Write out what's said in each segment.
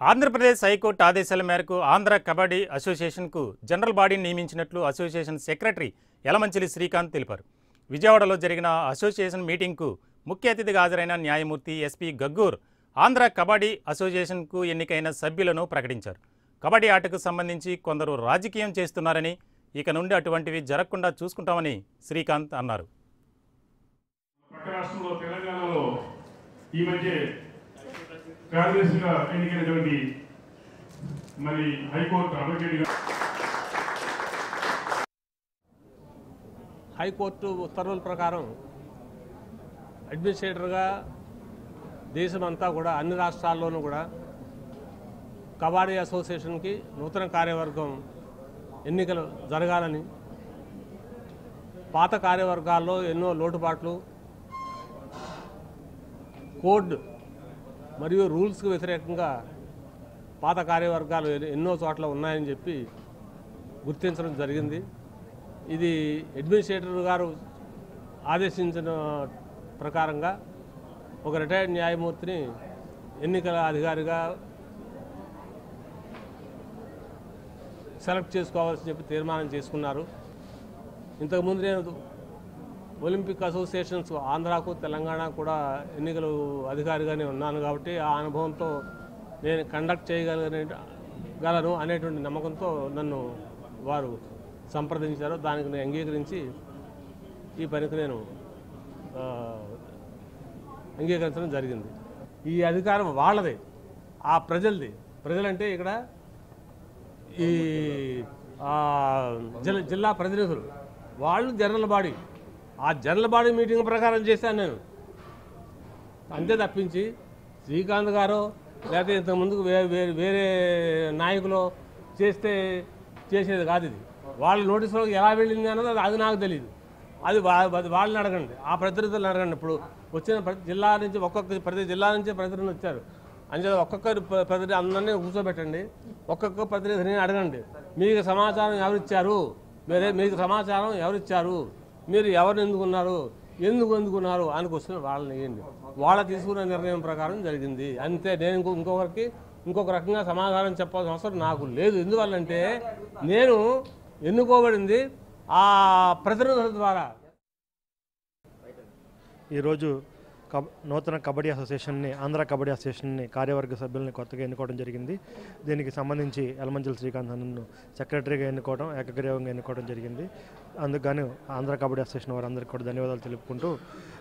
Andhra Pradesh high court ఆదేశాల మేరకు ఆంధ్ర కబడ్డీ అసోసియేషన్కు జనరల్ బాడీని నియమించినట్లు అసోసియేషన్ సెక్రటరీ యలమంచిలి శ్రీకాంత్ తెలిపారు. విజయవాడలో జరిగిన అసోసియేషన్ మీటింగ్కు ముఖ్య అతిథిగా హాజరైన న్యాయమూర్తి ఎస్పీ గగ్గూర్ ఆంధ్ర కబడ్డీ అసోసియేషన్కు ఎన్నికైన సభ్యులను ప్రకటించారు. కబడ్డీ ఆటకు సంబంధించి కొందరు రాజకీయం చేస్తున్నారని ఇక నుండి అటువంటివి జరగకుండా చూసుకుంటామని శ్రీకాంత్ అన్నారు. ఈ మధ్య కార్యదర్శిగా ఎన్నికైనటువంటి మరి హైకోర్టు అడ్వకేట్గా హైకోర్టు ఉత్తర్వుల ప్రకారం అడ్మినిస్ట్రేటర్గా దేశమంతా కూడా అన్ని రాష్ట్రాల్లోనూ కూడా కబడ్డీ అసోసియేషన్కి నూతన కార్యవర్గం ఎన్నికలు జరగాలని పాత కార్యవర్గాల్లో ఎన్నో లోటుపాట్లు కోడ్ మరియు రూల్స్కి వ్యతిరేకంగా పాత కార్యవర్గాలు ఎన్నో చోట్ల ఉన్నాయని చెప్పి గుర్తించడం జరిగింది. ఇది అడ్మినిస్ట్రేటర్ గారు ఆదేశించిన ప్రకారంగా ఒక రిటైర్డ్ న్యాయమూర్తిని ఎన్నికల అధికారిగా సెలెక్ట్ చేసుకోవాల్సి చెప్పి తీర్మానం చేసుకున్నారు. ఇంతకుముందు నేను ఒలింపిక్ అసోసియేషన్స్ ఆంధ్రాకు తెలంగాణ కూడా ఎన్నికలు అధికారిగానే ఉన్నాను కాబట్టి ఆ అనుభవంతో నేను కండక్ట్ చేయగలనే గలను అనేటువంటి నమ్మకంతో నన్ను వారు సంప్రదించారు. దానికి నేను అంగీకరించి ఈ పనికి నేను అంగీకరించడం జరిగింది. ఈ అధికారం వాళ్ళదే ఆ ప్రజలది. ప్రజలంటే ఇక్కడ ఈ జిల్లా జిల్లా ప్రతినిధులు. వాళ్ళు జనరల్ బాడీ. ఆ జనరల్ బాడీ మీటింగ్ ప్రకారం చేశాను నేను. అంతే తప్పించి శ్రీకాంత్ గారు లేకపోతే ఇంతకుముందుకు వేరే వేరే వేరే నాయకులు చేస్తే చేసేది కాదు ఇది. వాళ్ళ నోటీసులోకి ఎలా వెళ్ళింది అన్నది అది- అది నాకు తెలియదు అది వాళ్ళని అడగండి. ఆ ప్రతినిధులను అడగండి. ఇప్పుడు వచ్చిన ప్రతి జిల్లా నుంచి ఒక్కొక్క ప్రతి జిల్లా నుంచి ప్రతినిధులు వచ్చారు. అంచేత ఒక్కొక్కరు ప్రతినిధి అందరినీ కూర్చోబెట్టండి. ఒక్కొక్క ప్రతినిధిని అడగండి. మీకు సమాచారం ఎవరిచ్చారు? మీరే మీకు సమాచారం ఎవరిచ్చారు? మీరు ఎవరిని ఎందుకున్నారు ఎందుకు ఎందుకున్నారు అని క్వశ్చన్ వాళ్ళని వేయండి. వాళ్ళ తీసుకున్న నిర్ణయం ప్రకారం జరిగింది. అంతే. నేను ఇంకో ఇంకొకరికి ఇంకొక రకంగా సమాధానం చెప్పాల్సిన అవసరం నాకు లేదు. ఎందువల్లంటే నేను ఎన్నుకోబడింది ఆ ప్రతినిధుల ద్వారా. ఈరోజు నూతన కబడ్డీ అసోసియేషన్ని ఆంధ్ర కబడ్డీ అసోసియేషన్ని కార్యవర్గ సభ్యుల్ని కొత్తగా ఎన్నుకోవడం జరిగింది. దీనికి సంబంధించి యలమంచల శ్రీకాంత్ నన్ను సెక్రటరీగా ఎన్నుకోవడం ఏకగ్రీవంగా ఎన్నుకోవడం జరిగింది. అందుకని ఆంధ్ర కబడ్డీ అసోసియేషన్ వారందరికీ కూడా ధన్యవాదాలు తెలుపుకుంటూ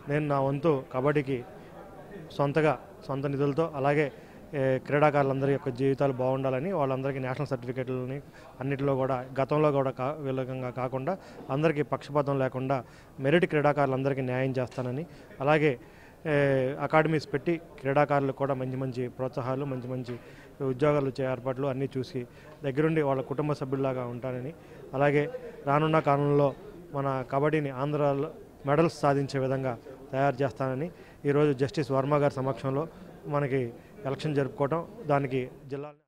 నేను నా వంతు కబడ్డీకి సొంతగా సొంత నిధులతో అలాగే క్రీడాకారులందరి యొక్క జీవితాలు బాగుండాలని వాళ్ళందరికీ నేషనల్ సర్టిఫికేట్లని అన్నిటిలో కూడా గతంలో కూడా కా విధంగా కాకుండా అందరికీ పక్షపాతం లేకుండా మెరిట్ క్రీడాకారులందరికీ న్యాయం చేస్తానని అలాగే అకాడమీస్ పెట్టి క్రీడాకారులకు కూడా మంచి మంచి ప్రోత్సాహాలు మంచి మంచి ఉద్యోగాలు వచ్చే ఏర్పాట్లు అన్నీ చూసి దగ్గరుండి వాళ్ళ కుటుంబ సభ్యుల్లాగా ఉంటానని. అలాగే రానున్న కాలంలో మన కబడ్డీని ఆంధ్రాలో మెడల్స్ సాధించే విధంగా తయారు చేస్తానని ఈరోజు జస్టిస్ వర్మ గారి సమక్షంలో మనకి ఎలక్షన్ జరుపుకోవటం దానికి జిల్లా